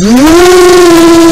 呜。